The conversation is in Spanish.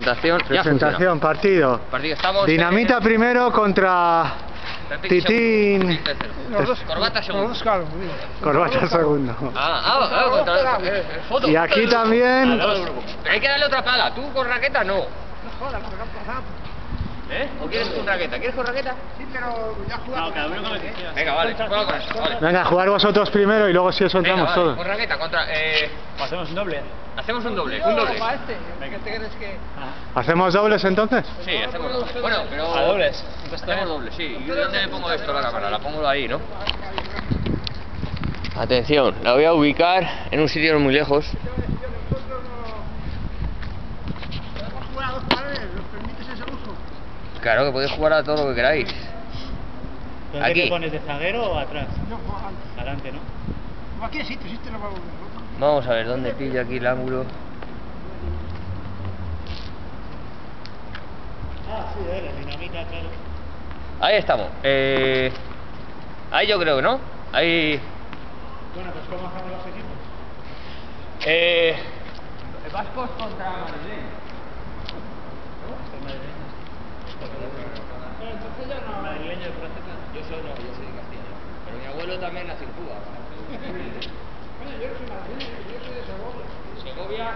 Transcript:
Presentación, ya Presentación, partido. Partido, estamos... Dinamita eh, primero contra Titín. Corbata segundo. Corbata segundo. Ah, ah, ah, contra... eh, eh, foto, Y aquí también-. Pero hay que darle otra pala. Tú con raqueta no. ¿Eh? ¿O quieres con raqueta? ¿Quieres con raqueta? Sí, pero ya jugamos. Venga, vale. Juega con eso, vale. Venga, jugar vosotros primero y luego si eso Venga, entramos vale, todos. Con raqueta, contra... Eh, Hacemos un doble. Hacemos un doble, un doble. Este. ¿Qué te crees que...? ¿Hacemos dobles entonces? Sí, hacemos doble. Bueno, pero... A dobles. Hacemos doble, sí. ¿Y dónde le pongo esto la cámara? La pongo ahí, ¿no? Atención, la voy a ubicar en un sitio muy lejos. Podemos jugar a dos paredes, ¿nos permites ese uso? Claro que podéis jugar a todo lo que queráis. ¿Dónde Aquí. te pones de zaguero o atrás? No, juega antes. Adelante, ¿no? No, Aquí hay sitio, si este no va a volver loco. Vamos a ver dónde pilla aquí el ángulo. Ah, sí, de la dinamita, claro. Ahí estamos. Eh, ahí yo creo que no. Ahí. Bueno, pues ¿cómo hacemos los equipos? Eh, Vascos contra Madrid. Madrileño de Francia. Yo soy no, yo soy de Castilla. Pero mi abuelo también nació en Cuba. Bueno, yo soy yo soy de Segovia. Segovia,